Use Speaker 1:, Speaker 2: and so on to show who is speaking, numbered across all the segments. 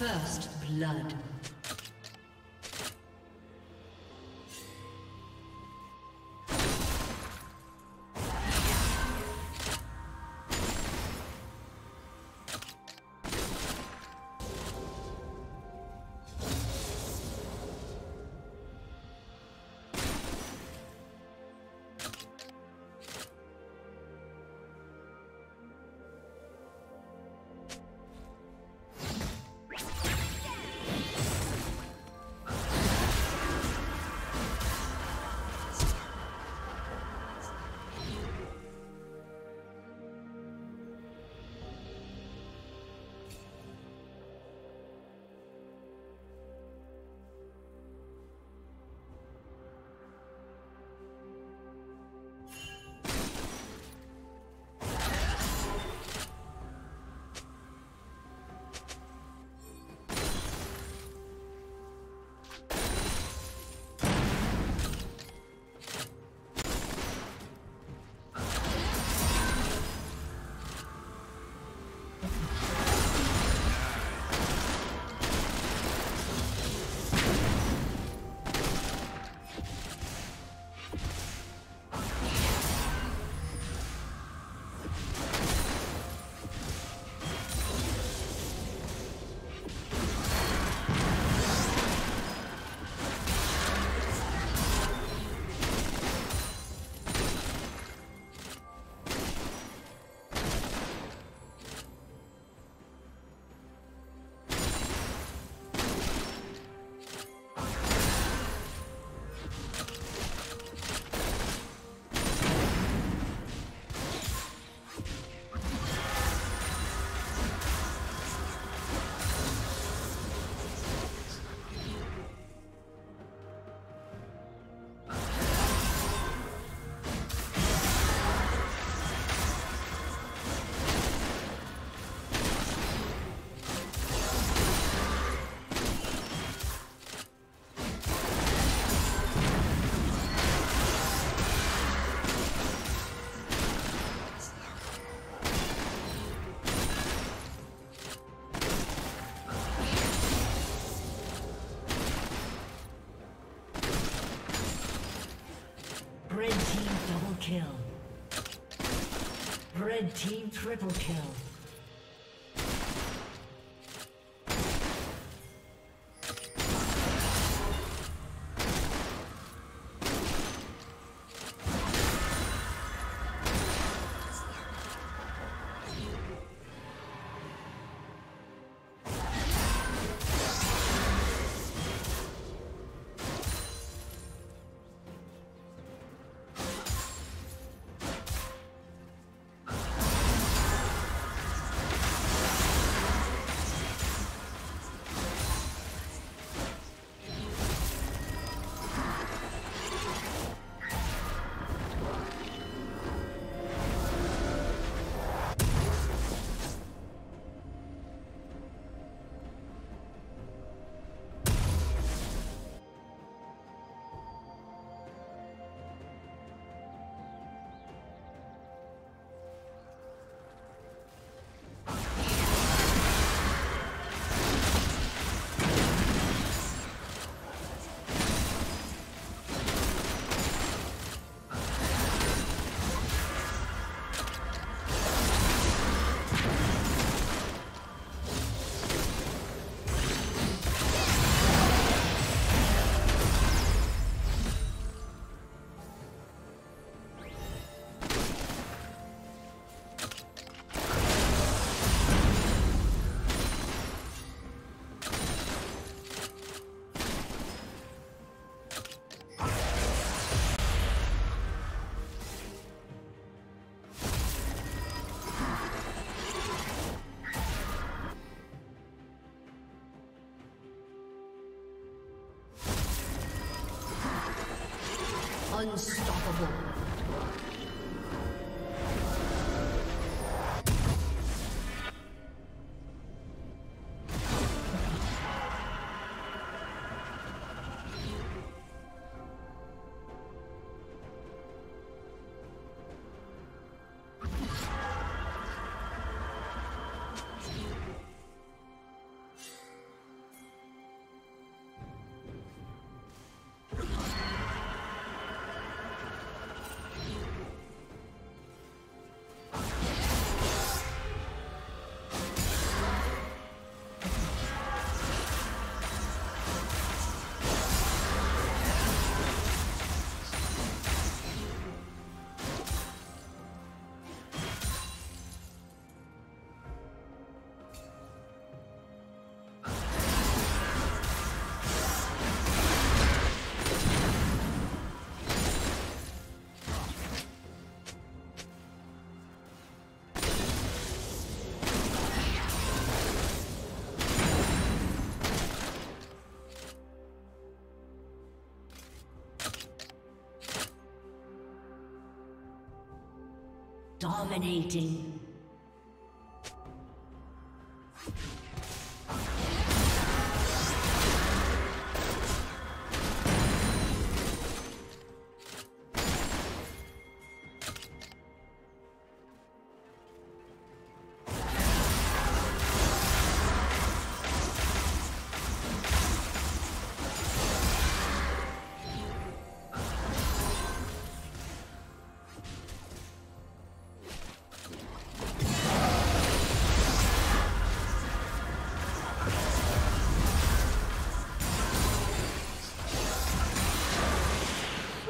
Speaker 1: First blood. Triple kill. Unstoppable. Dominating.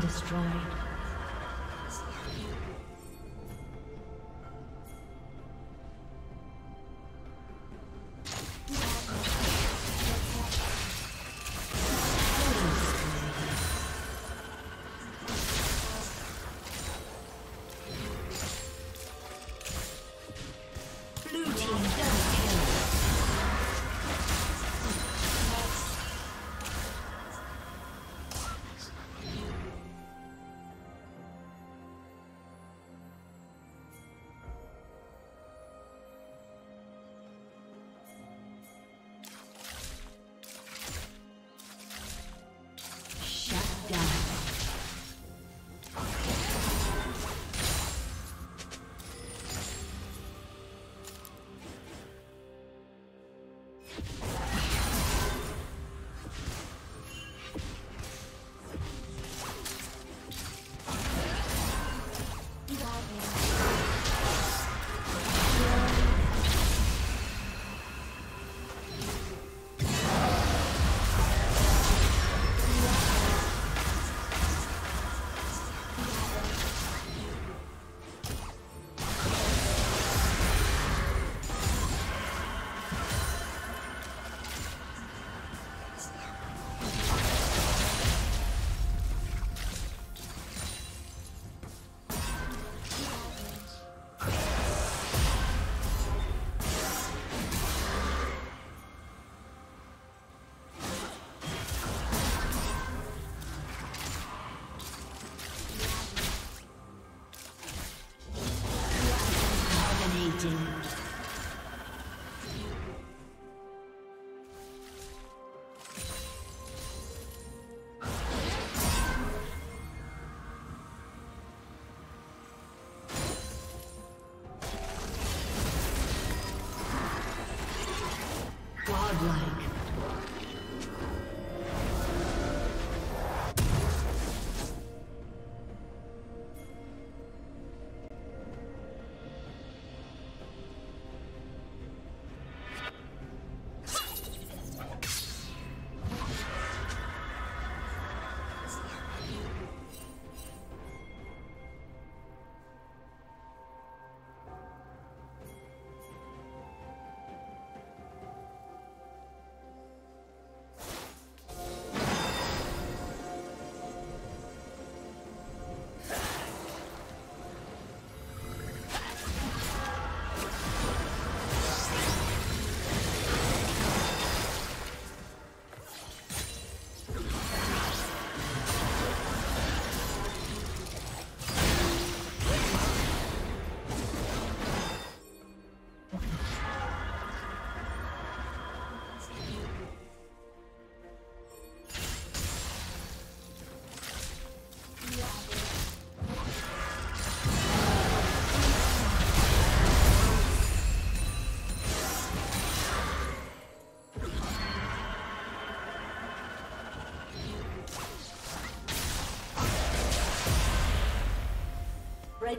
Speaker 1: Destroyed.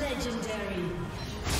Speaker 1: Legendary.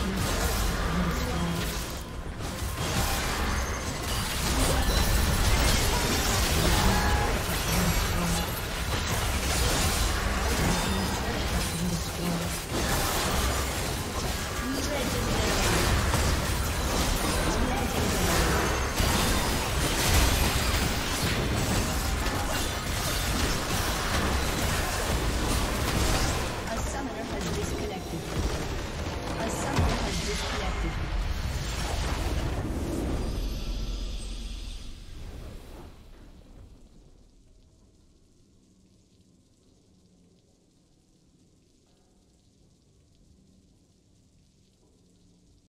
Speaker 1: Thank you.